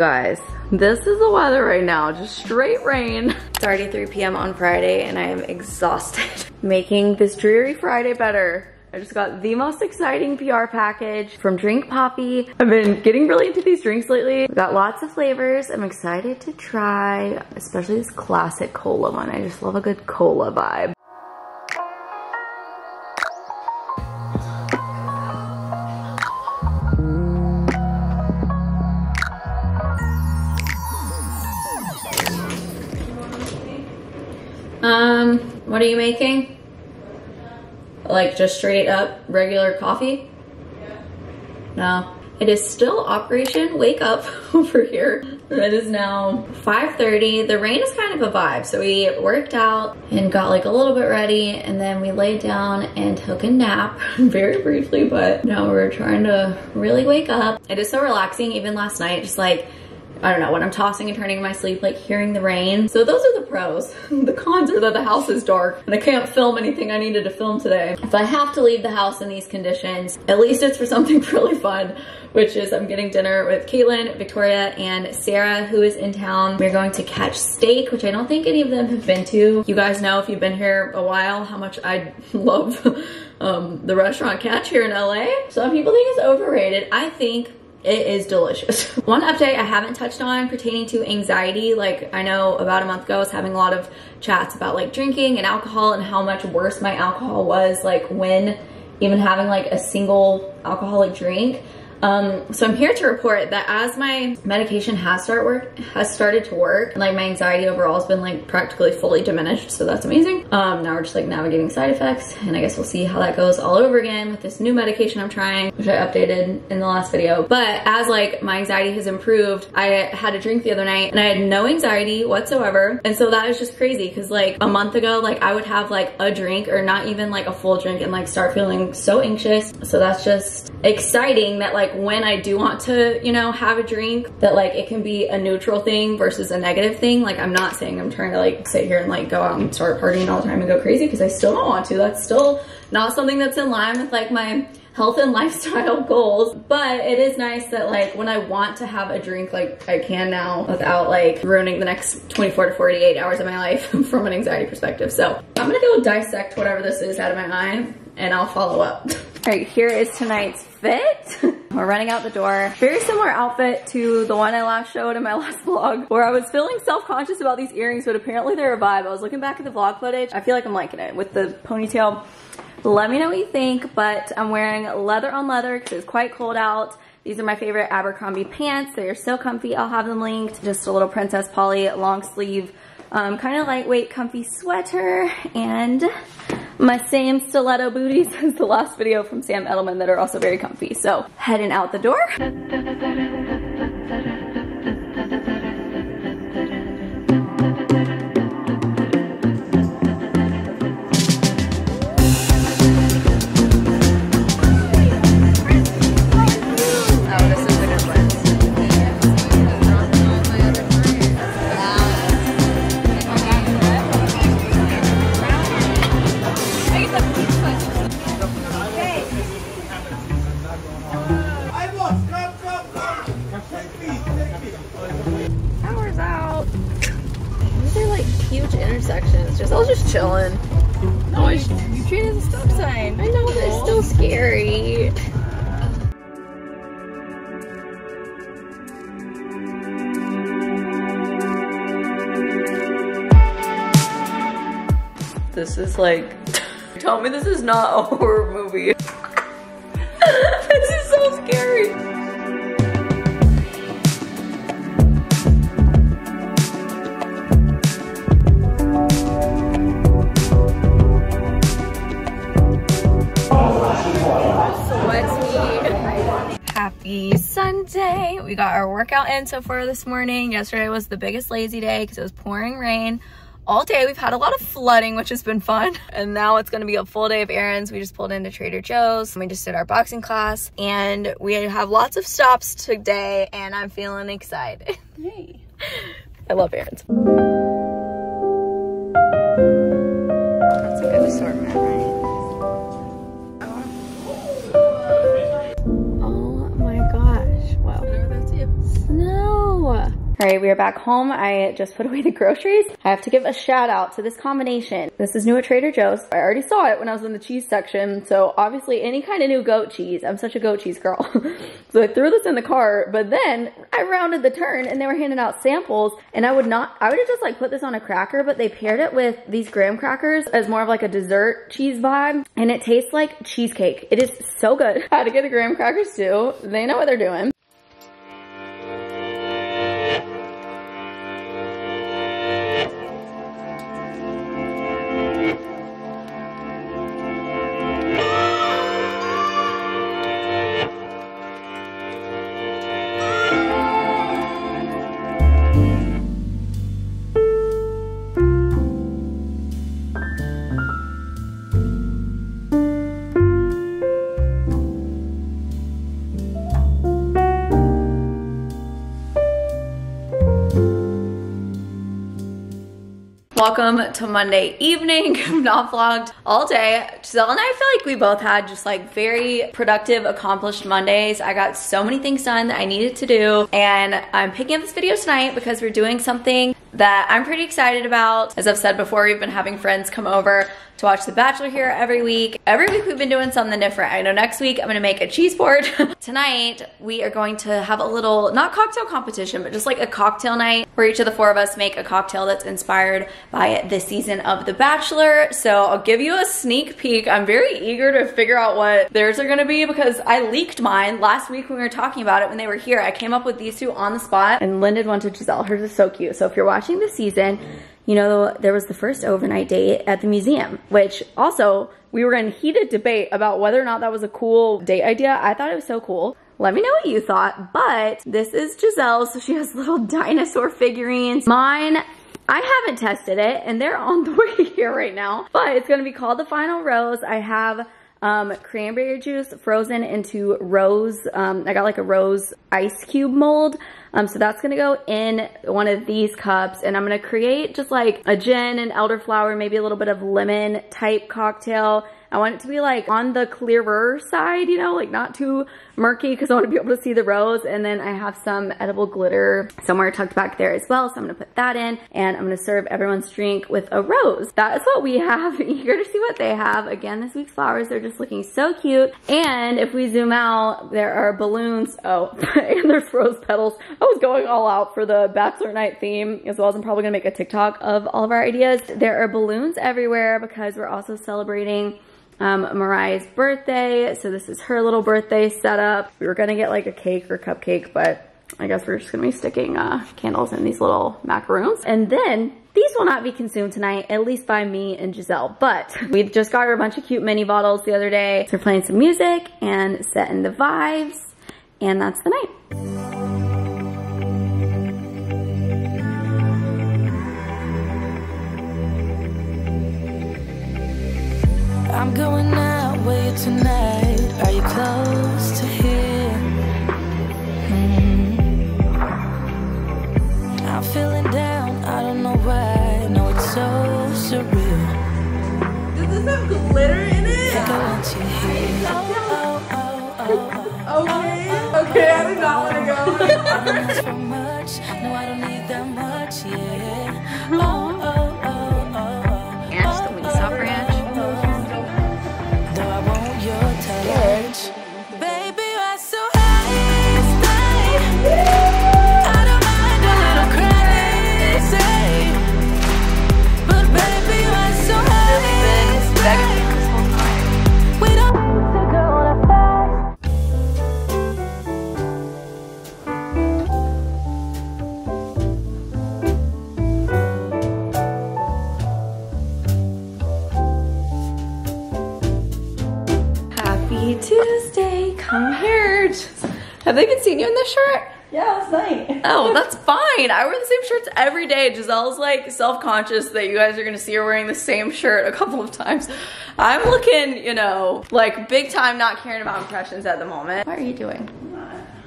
guys, this is the weather right now, just straight rain. It's already 3 p.m. on Friday and I am exhausted. Making this dreary Friday better. I just got the most exciting PR package from Drink Poppi. I've been getting really into these drinks lately. We've got lots of flavors. I'm excited to try, especially this classic cola one. I just love a good cola vibe. What are you making? Like just straight up regular coffee? No. It is still Operation Wake Up over here. It is now 5.30. The rain is kind of a vibe. So we worked out and got like a little bit ready and then we laid down and took a nap very briefly, but now we're trying to really wake up. It is so relaxing even last night, just like I don't know, when I'm tossing and turning in my sleep, like hearing the rain. So those are the pros. the cons are that the house is dark and I can't film anything I needed to film today. If I have to leave the house in these conditions, at least it's for something really fun, which is I'm getting dinner with Caitlin, Victoria, and Sarah, who is in town. We're going to catch steak, which I don't think any of them have been to. You guys know if you've been here a while how much I love um, the restaurant Catch here in LA. Some people think it's overrated. I think it is delicious. One update I haven't touched on pertaining to anxiety, like I know about a month ago I was having a lot of chats about like drinking and alcohol and how much worse my alcohol was like when even having like a single alcoholic drink. Um, so I'm here to report that as my medication has start work has started to work, like my anxiety overall has been like practically fully diminished. So that's amazing. Um, now we're just like navigating side effects and I guess we'll see how that goes all over again with this new medication I'm trying, which I updated in the last video. But as like my anxiety has improved, I had a drink the other night and I had no anxiety whatsoever. And so that is just crazy because like a month ago, like I would have like a drink or not even like a full drink and like start feeling so anxious. So that's just exciting that like when I do want to, you know, have a drink, that like it can be a neutral thing versus a negative thing. Like I'm not saying I'm trying to like sit here and like go out and start partying all the time and go crazy because I still don't want to. That's still not something that's in line with like my health and lifestyle goals. But it is nice that like when I want to have a drink, like I can now without like ruining the next 24 to 48 hours of my life from an anxiety perspective. So I'm gonna go dissect whatever this is out of my eye and I'll follow up. Right, here is tonight's fit. We're running out the door. Very similar outfit to the one I last showed in my last vlog where I was feeling self-conscious about these earrings, but apparently they're a vibe. I was looking back at the vlog footage. I feel like I'm liking it with the ponytail. Let me know what you think, but I'm wearing leather on leather because it's quite cold out. These are my favorite Abercrombie pants. They're so comfy. I'll have them linked. Just a little Princess Polly long sleeve, um, kind of lightweight, comfy sweater. And my same stiletto booties as the last video from Sam Edelman that are also very comfy. So heading out the door. This is like, tell me this is not a horror movie. this is so scary. Happy Sunday. We got our workout in so far this morning. Yesterday was the biggest lazy day because it was pouring rain all day. We've had a lot of flooding, which has been fun. And now it's gonna be a full day of errands. We just pulled into Trader Joe's. We just did our boxing class and we have lots of stops today and I'm feeling excited. Hey. I love errands. That's a good assortment, right? All right, we are back home. I just put away the groceries. I have to give a shout out to this combination. This is new at Trader Joe's. I already saw it when I was in the cheese section. So obviously any kind of new goat cheese. I'm such a goat cheese girl. so I threw this in the cart, but then I rounded the turn and they were handing out samples and I would not, I would have just like put this on a cracker, but they paired it with these graham crackers as more of like a dessert cheese vibe. And it tastes like cheesecake. It is so good. I had to get the graham crackers too. They know what they're doing. Welcome to Monday evening. I've not vlogged all day. Giselle and I feel like we both had just like very productive, accomplished Mondays. I got so many things done that I needed to do and I'm picking up this video tonight because we're doing something that I'm pretty excited about. As I've said before, we've been having friends come over to watch The Bachelor here every week. Every week we've been doing something different. I know next week I'm gonna make a cheese board. Tonight we are going to have a little, not cocktail competition, but just like a cocktail night where each of the four of us make a cocktail that's inspired by this season of The Bachelor. So I'll give you a sneak peek. I'm very eager to figure out what theirs are gonna be because I leaked mine last week when we were talking about it when they were here. I came up with these two on the spot and Lyndon wanted Giselle. Hers is so cute. So if you're watching this season, you know, there was the first overnight date at the museum, which also we were in heated debate about whether or not that was a cool date idea. I thought it was so cool. Let me know what you thought, but this is Giselle, so she has little dinosaur figurines. Mine, I haven't tested it, and they're on the way here right now, but it's gonna be called The Final Rose. I have um, cranberry juice frozen into rose. Um, I got like a rose ice cube mold. Um, so that's gonna go in one of these cups and I'm gonna create just like a gin and elderflower, maybe a little bit of lemon type cocktail. I want it to be like on the clearer side, you know, like not too murky because I want to be able to see the rose. And then I have some edible glitter somewhere tucked back there as well. So I'm gonna put that in and I'm gonna serve everyone's drink with a rose. That is what we have. Eager to see what they have. Again, this week's flowers, they're just looking so cute. And if we zoom out, there are balloons. Oh, and there's rose petals. I was going all out for the bachelor night theme as well as I'm probably gonna make a TikTok of all of our ideas. There are balloons everywhere because we're also celebrating um, Mariah's birthday. So this is her little birthday setup. We were gonna get like a cake or cupcake, but I guess we're just gonna be sticking uh, candles in these little macaroons. And then these will not be consumed tonight, at least by me and Giselle, but we just got her a bunch of cute mini bottles the other day. So we're playing some music and setting the vibes, and that's the night. I'm going out with you tonight. Are you close to here? Mm. I'm feeling down. I don't know why. No, it's so surreal. Does this have glitter in it? I want you here. Oh, oh, oh, okay. Okay, I did not want to go. I don't much. No, I don't need that much. Yeah. Oh, in this shirt? Yeah, last night. Oh, that's fine. I wear the same shirts every day. Giselle's like self-conscious that you guys are gonna see her wearing the same shirt a couple of times. I'm looking, you know, like big time not caring about impressions at the moment. What are you doing?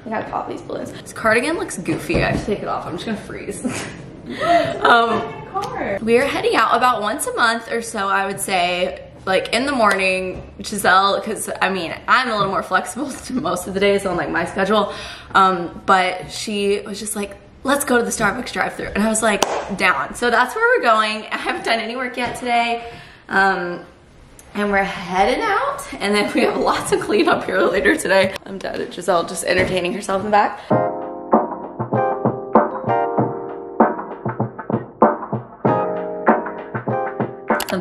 I gotta pop these balloons. This cardigan looks goofy. I have to take it off. I'm just gonna freeze. um, we are heading out about once a month or so, I would say, like in the morning, Giselle, because I mean, I'm a little more flexible to most of the days on like my schedule. Um, but she was just like, let's go to the Starbucks drive through And I was like, down. So that's where we're going. I haven't done any work yet today. Um, and we're heading out. And then we have lots of cleanup here later today. I'm dead at Giselle just entertaining herself in the back.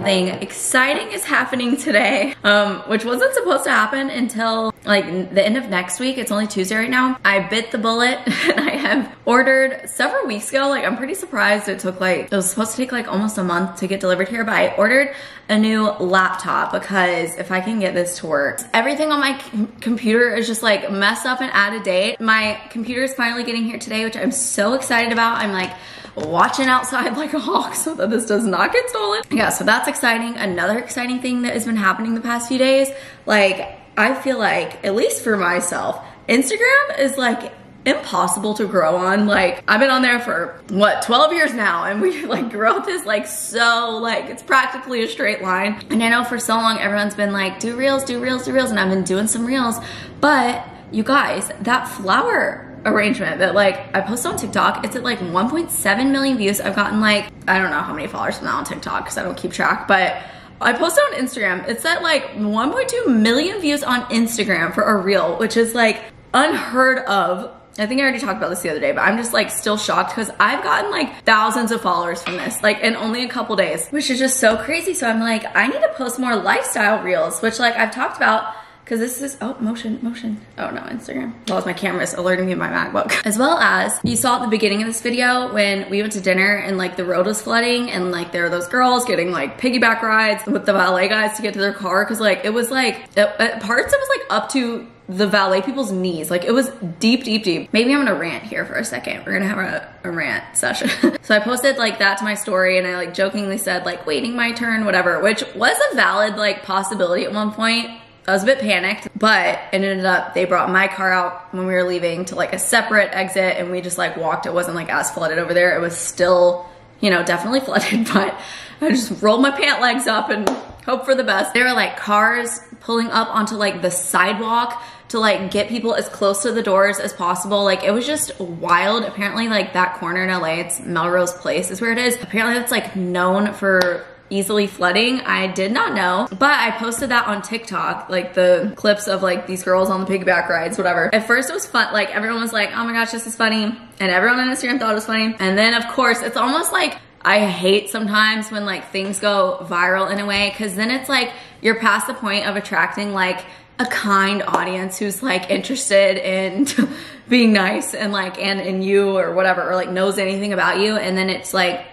Something exciting is happening today, um, which wasn't supposed to happen until like the end of next week. It's only Tuesday right now. I bit the bullet and I have ordered several weeks ago. Like I'm pretty surprised it took like, it was supposed to take like almost a month to get delivered here, but I ordered a new laptop because if I can get this to work, everything on my computer is just like messed up and out of date. My computer is finally getting here today, which I'm so excited about. I'm like, watching outside like a hawk so that this does not get stolen. Yeah, so that's exciting. Another exciting thing that has been happening the past few days, like I feel like, at least for myself, Instagram is like impossible to grow on. Like I've been on there for what 12 years now and we like growth is like so like it's practically a straight line. And I know for so long everyone's been like do reels, do reels, do reels and I've been doing some reels. But you guys, that flower arrangement that like I post on TikTok. It's at like 1.7 million views. I've gotten like, I don't know how many followers from that on TikTok because I don't keep track, but I posted on Instagram. It's at like 1.2 million views on Instagram for a reel, which is like unheard of. I think I already talked about this the other day, but I'm just like still shocked because I've gotten like thousands of followers from this, like in only a couple days, which is just so crazy. So I'm like, I need to post more lifestyle reels, which like I've talked about because this is, oh, motion, motion. Oh no, Instagram. Well, as my camera's alerting me my MacBook. As well as, you saw at the beginning of this video when we went to dinner and like the road was flooding and like there were those girls getting like piggyback rides with the valet guys to get to their car. Cause like, it was like, at parts it was like up to the valet people's knees. Like it was deep, deep, deep. Maybe I'm gonna rant here for a second. We're gonna have a, a rant session. so I posted like that to my story and I like jokingly said like waiting my turn, whatever, which was a valid like possibility at one point I was a bit panicked, but it ended up, they brought my car out when we were leaving to like a separate exit and we just like walked. It wasn't like as flooded over there. It was still, you know, definitely flooded, but I just rolled my pant legs up and hope for the best. There were like cars pulling up onto like the sidewalk to like get people as close to the doors as possible. Like it was just wild. Apparently like that corner in LA, it's Melrose Place is where it is. Apparently that's like known for easily flooding. I did not know, but I posted that on TikTok, like the clips of like these girls on the piggyback rides, whatever. At first it was fun, like everyone was like, oh my gosh, this is funny. And everyone on Instagram thought it was funny. And then of course, it's almost like I hate sometimes when like things go viral in a way, cause then it's like you're past the point of attracting like a kind audience who's like interested in being nice and like and in you or whatever or like knows anything about you and then it's like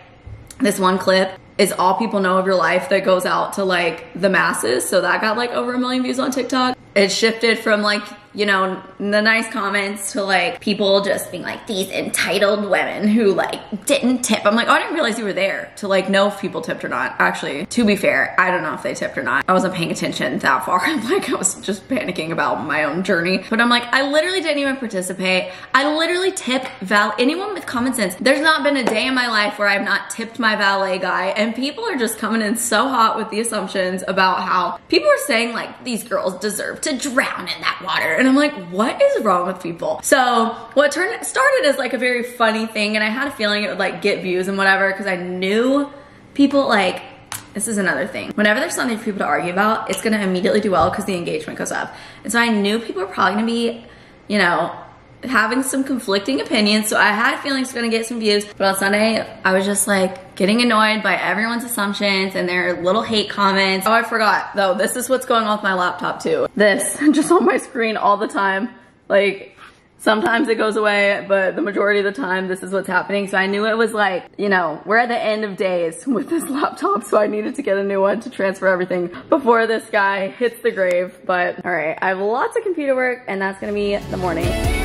this one clip is all people know of your life that goes out to like the masses. So that got like over a million views on TikTok. It shifted from like you know, the nice comments to like people just being like these entitled women who like didn't tip. I'm like, oh, I didn't realize you were there to like know if people tipped or not. Actually, to be fair, I don't know if they tipped or not. I wasn't paying attention that far. I'm like, I was just panicking about my own journey. But I'm like, I literally didn't even participate. I literally tipped Val, anyone with common sense. There's not been a day in my life where I've not tipped my valet guy and people are just coming in so hot with the assumptions about how people are saying like these girls deserve to drown in that water and I'm like, what is wrong with people? So what turned started as like a very funny thing and I had a feeling it would like get views and whatever because I knew people like this is another thing. Whenever there's something for people to argue about, it's gonna immediately do well because the engagement goes up. And so I knew people were probably gonna be, you know, having some conflicting opinions. So I had feelings was gonna get some views. But on Sunday, I was just like getting annoyed by everyone's assumptions and their little hate comments. Oh, I forgot though. This is what's going on with my laptop too. This just on my screen all the time. Like Sometimes it goes away, but the majority of the time, this is what's happening. So I knew it was like, you know, we're at the end of days with this laptop, so I needed to get a new one to transfer everything before this guy hits the grave. But all right, I have lots of computer work and that's gonna be the morning.